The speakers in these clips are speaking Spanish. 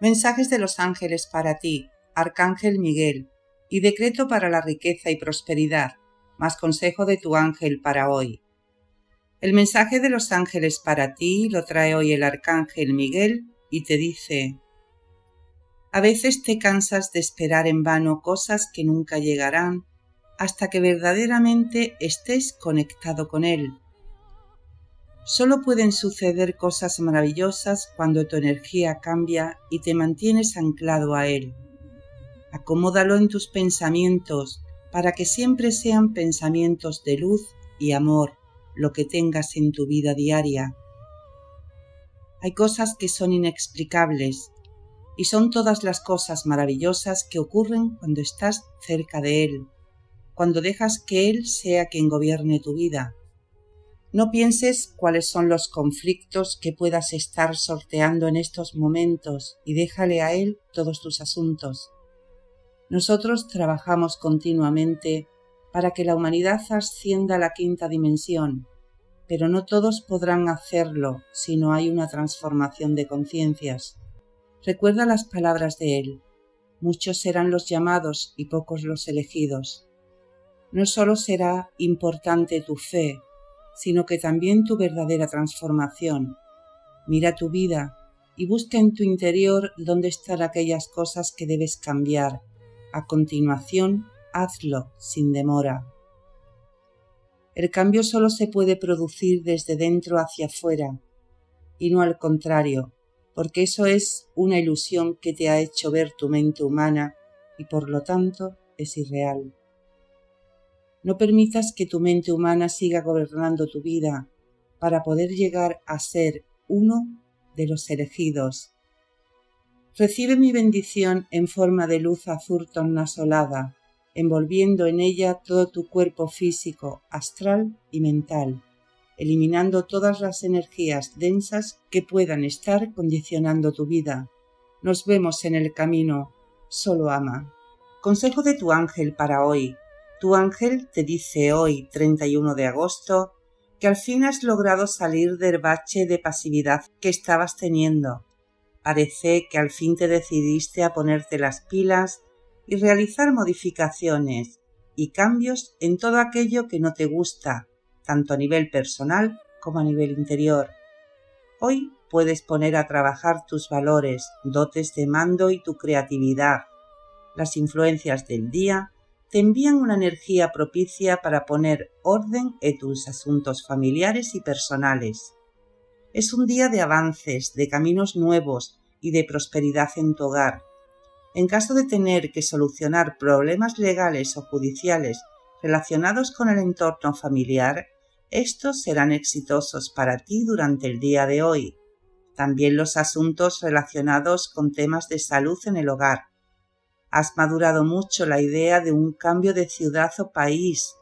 Mensajes de los ángeles para ti, Arcángel Miguel, y decreto para la riqueza y prosperidad, más consejo de tu ángel para hoy. El mensaje de los ángeles para ti lo trae hoy el Arcángel Miguel y te dice, a veces te cansas de esperar en vano cosas que nunca llegarán hasta que verdaderamente estés conectado con Él Solo pueden suceder cosas maravillosas cuando tu energía cambia y te mantienes anclado a él. Acomódalo en tus pensamientos para que siempre sean pensamientos de luz y amor lo que tengas en tu vida diaria. Hay cosas que son inexplicables y son todas las cosas maravillosas que ocurren cuando estás cerca de Él, cuando dejas que Él sea quien gobierne tu vida no pienses cuáles son los conflictos que puedas estar sorteando en estos momentos y déjale a él todos tus asuntos. Nosotros trabajamos continuamente para que la humanidad ascienda a la quinta dimensión, pero no todos podrán hacerlo si no hay una transformación de conciencias. Recuerda las palabras de él. Muchos serán los llamados y pocos los elegidos. No solo será importante tu fe, sino que también tu verdadera transformación. Mira tu vida y busca en tu interior dónde están aquellas cosas que debes cambiar. A continuación, hazlo sin demora. El cambio solo se puede producir desde dentro hacia afuera y no al contrario, porque eso es una ilusión que te ha hecho ver tu mente humana y por lo tanto es irreal. No permitas que tu mente humana siga gobernando tu vida para poder llegar a ser uno de los elegidos. Recibe mi bendición en forma de luz azul tornasolada, envolviendo en ella todo tu cuerpo físico, astral y mental, eliminando todas las energías densas que puedan estar condicionando tu vida. Nos vemos en el camino. Solo ama. Consejo de tu ángel para hoy. Tu ángel te dice hoy, 31 de agosto, que al fin has logrado salir del bache de pasividad que estabas teniendo. Parece que al fin te decidiste a ponerte las pilas y realizar modificaciones y cambios en todo aquello que no te gusta, tanto a nivel personal como a nivel interior. Hoy puedes poner a trabajar tus valores, dotes de mando y tu creatividad. Las influencias del día te envían una energía propicia para poner orden en tus asuntos familiares y personales. Es un día de avances, de caminos nuevos y de prosperidad en tu hogar. En caso de tener que solucionar problemas legales o judiciales relacionados con el entorno familiar, estos serán exitosos para ti durante el día de hoy. También los asuntos relacionados con temas de salud en el hogar, Has madurado mucho la idea de un cambio de ciudad o país,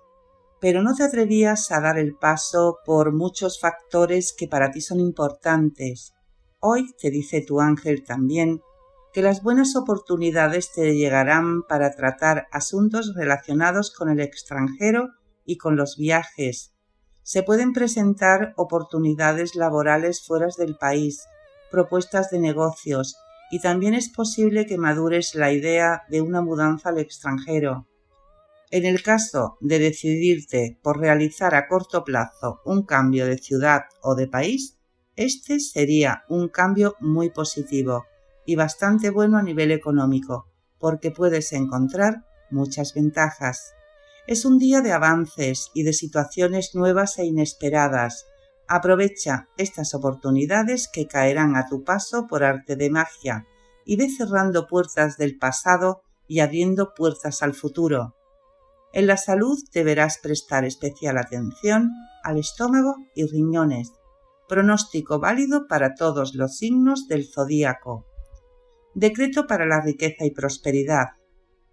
pero no te atrevías a dar el paso por muchos factores que para ti son importantes. Hoy te dice tu ángel también que las buenas oportunidades te llegarán para tratar asuntos relacionados con el extranjero y con los viajes. Se pueden presentar oportunidades laborales fuera del país, propuestas de negocios, y también es posible que madures la idea de una mudanza al extranjero. En el caso de decidirte por realizar a corto plazo un cambio de ciudad o de país, este sería un cambio muy positivo y bastante bueno a nivel económico, porque puedes encontrar muchas ventajas. Es un día de avances y de situaciones nuevas e inesperadas, Aprovecha estas oportunidades que caerán a tu paso por arte de magia y ve cerrando puertas del pasado y abriendo puertas al futuro. En la salud deberás prestar especial atención al estómago y riñones. Pronóstico válido para todos los signos del zodíaco. Decreto para la riqueza y prosperidad.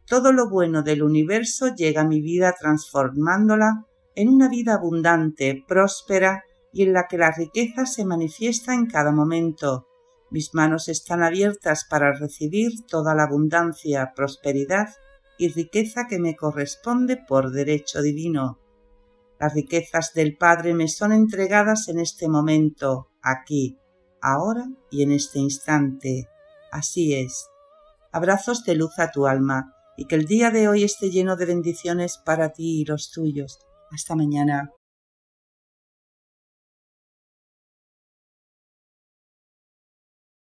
Todo lo bueno del universo llega a mi vida transformándola en una vida abundante, próspera y en la que la riqueza se manifiesta en cada momento. Mis manos están abiertas para recibir toda la abundancia, prosperidad y riqueza que me corresponde por derecho divino. Las riquezas del Padre me son entregadas en este momento, aquí, ahora y en este instante. así es. Abrazos de luz a tu alma y que el día de hoy esté lleno de bendiciones para ti y los tuyos. Hasta mañana.